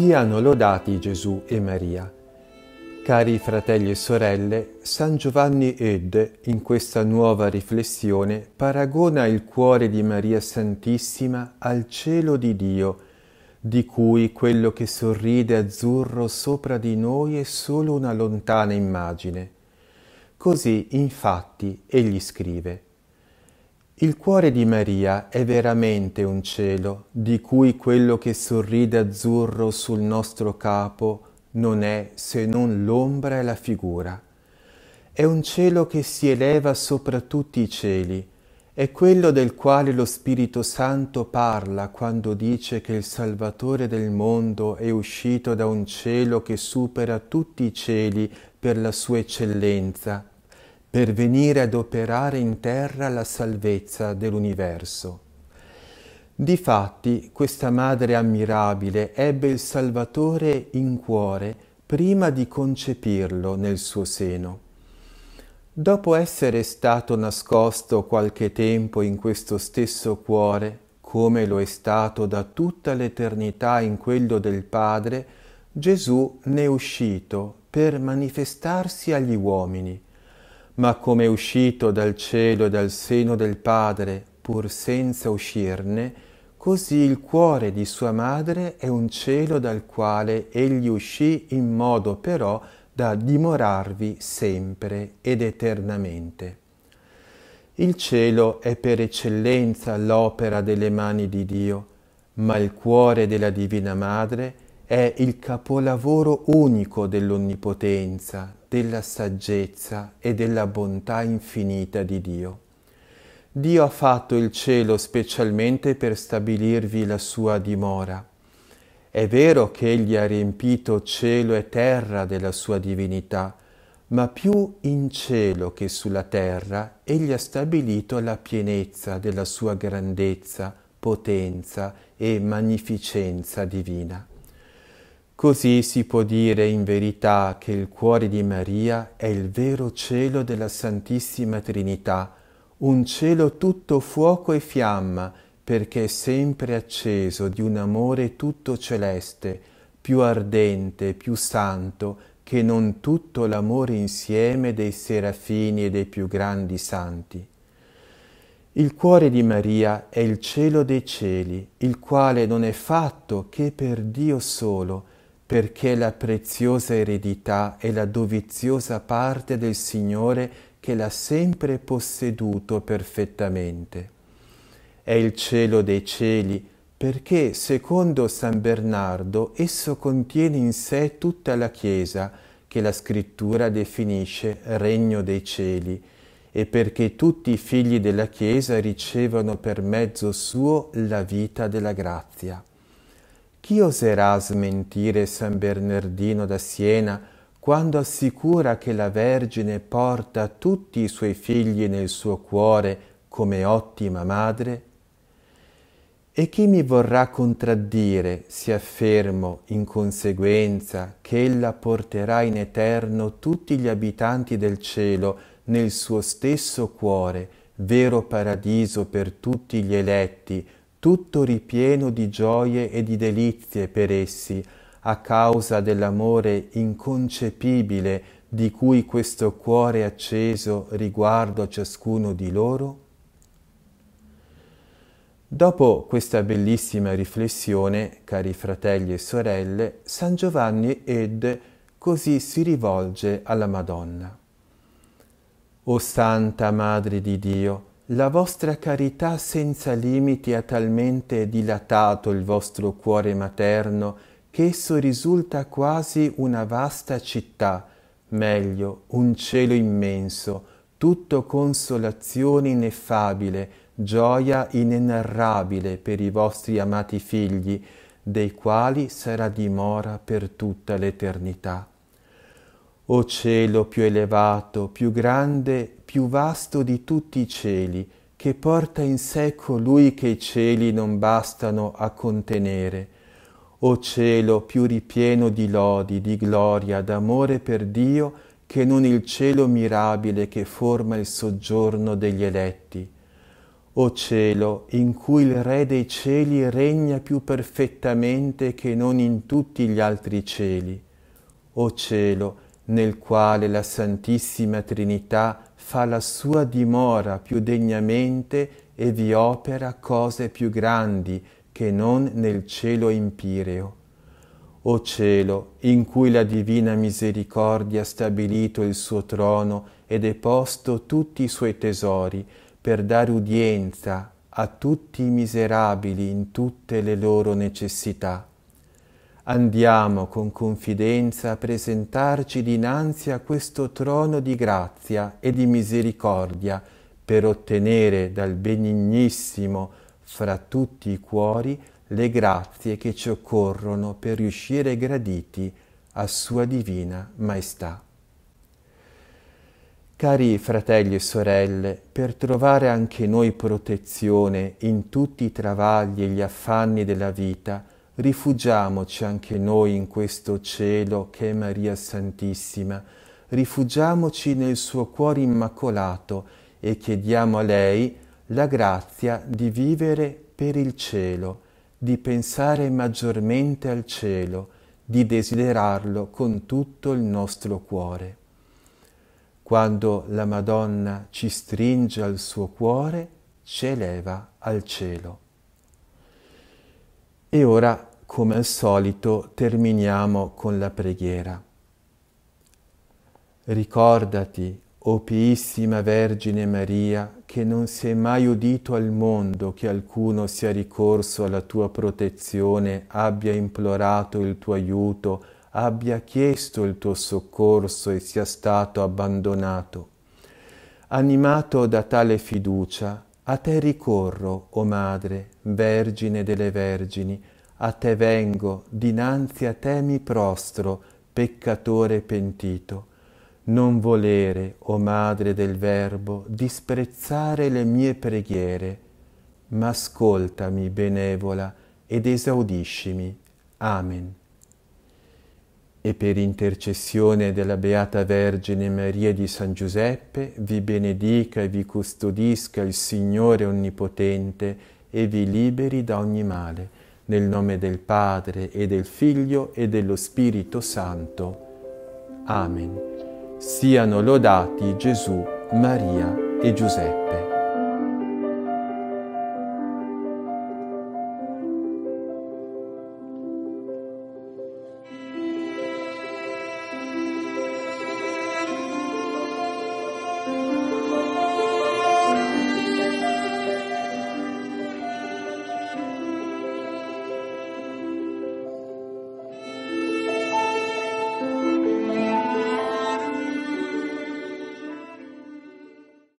Siano lodati Gesù e Maria. Cari fratelli e sorelle, San Giovanni Ed in questa nuova riflessione paragona il cuore di Maria Santissima al cielo di Dio, di cui quello che sorride azzurro sopra di noi è solo una lontana immagine. Così, infatti, egli scrive il cuore di Maria è veramente un cielo, di cui quello che sorride azzurro sul nostro capo non è se non l'ombra e la figura. È un cielo che si eleva sopra tutti i cieli, è quello del quale lo Spirito Santo parla quando dice che il Salvatore del mondo è uscito da un cielo che supera tutti i cieli per la sua eccellenza per venire ad operare in terra la salvezza dell'universo. Difatti, questa Madre ammirabile ebbe il Salvatore in cuore prima di concepirlo nel suo seno. Dopo essere stato nascosto qualche tempo in questo stesso cuore, come lo è stato da tutta l'eternità in quello del Padre, Gesù ne è uscito per manifestarsi agli uomini ma come è uscito dal cielo e dal seno del Padre, pur senza uscirne, così il cuore di sua madre è un cielo dal quale egli uscì in modo però da dimorarvi sempre ed eternamente. Il cielo è per eccellenza l'opera delle mani di Dio, ma il cuore della Divina Madre è il capolavoro unico dell'onnipotenza, della saggezza e della bontà infinita di Dio. Dio ha fatto il cielo specialmente per stabilirvi la sua dimora. È vero che Egli ha riempito cielo e terra della sua divinità, ma più in cielo che sulla terra Egli ha stabilito la pienezza della sua grandezza, potenza e magnificenza divina. Così si può dire in verità che il cuore di Maria è il vero cielo della Santissima Trinità, un cielo tutto fuoco e fiamma, perché è sempre acceso di un amore tutto celeste, più ardente, più santo, che non tutto l'amore insieme dei serafini e dei più grandi santi. Il cuore di Maria è il cielo dei cieli, il quale non è fatto che per Dio solo, perché la preziosa eredità è la doviziosa parte del Signore che l'ha sempre posseduto perfettamente. È il cielo dei cieli perché, secondo San Bernardo, esso contiene in sé tutta la Chiesa, che la scrittura definisce regno dei cieli, e perché tutti i figli della Chiesa ricevono per mezzo suo la vita della grazia. Chi oserà smentire San Bernardino da Siena quando assicura che la Vergine porta tutti i suoi figli nel suo cuore come ottima madre? E chi mi vorrà contraddire se affermo in conseguenza che ella porterà in eterno tutti gli abitanti del cielo nel suo stesso cuore, vero paradiso per tutti gli eletti, tutto ripieno di gioie e di delizie per essi, a causa dell'amore inconcepibile di cui questo cuore acceso riguardo a ciascuno di loro? Dopo questa bellissima riflessione, cari fratelli e sorelle, San Giovanni ed così si rivolge alla Madonna. O Santa Madre di Dio, la vostra carità senza limiti ha talmente dilatato il vostro cuore materno che esso risulta quasi una vasta città, meglio, un cielo immenso, tutto consolazione ineffabile, gioia inenarrabile per i vostri amati figli, dei quali sarà dimora per tutta l'eternità. O cielo più elevato, più grande, più vasto di tutti i cieli, che porta in sé colui che i cieli non bastano a contenere. O cielo più ripieno di lodi, di gloria, d'amore per Dio, che non il cielo mirabile che forma il soggiorno degli eletti. O cielo, in cui il Re dei cieli regna più perfettamente che non in tutti gli altri cieli. O cielo, nel quale la Santissima Trinità fa la sua dimora più degnamente e vi opera cose più grandi che non nel cielo empireo. O cielo, in cui la divina misericordia ha stabilito il suo trono e deposto tutti i suoi tesori per dare udienza a tutti i miserabili in tutte le loro necessità. Andiamo con confidenza a presentarci dinanzi a questo trono di grazia e di misericordia per ottenere dal benignissimo fra tutti i cuori le grazie che ci occorrono per riuscire graditi a Sua Divina Maestà. Cari fratelli e sorelle, per trovare anche noi protezione in tutti i travagli e gli affanni della vita, rifugiamoci anche noi in questo cielo che è Maria Santissima, rifugiamoci nel suo cuore immacolato e chiediamo a lei la grazia di vivere per il cielo, di pensare maggiormente al cielo, di desiderarlo con tutto il nostro cuore. Quando la Madonna ci stringe al suo cuore, ci eleva al cielo. E ora, come al solito, terminiamo con la preghiera. Ricordati, o Piissima Vergine Maria, che non si è mai udito al mondo che alcuno sia ricorso alla tua protezione, abbia implorato il tuo aiuto, abbia chiesto il tuo soccorso e sia stato abbandonato. Animato da tale fiducia, a te ricorro, o Madre, Vergine delle Vergini, a te vengo, dinanzi a te mi prostro, peccatore pentito non volere, o Madre del Verbo, disprezzare le mie preghiere, ma ascoltami, benevola, ed esaudiscimi. Amen. E per intercessione della Beata Vergine Maria di San Giuseppe, vi benedica e vi custodisca il Signore Onnipotente e vi liberi da ogni male, nel nome del Padre e del Figlio e dello Spirito Santo. Amen. Siano lodati Gesù, Maria e Giuseppe.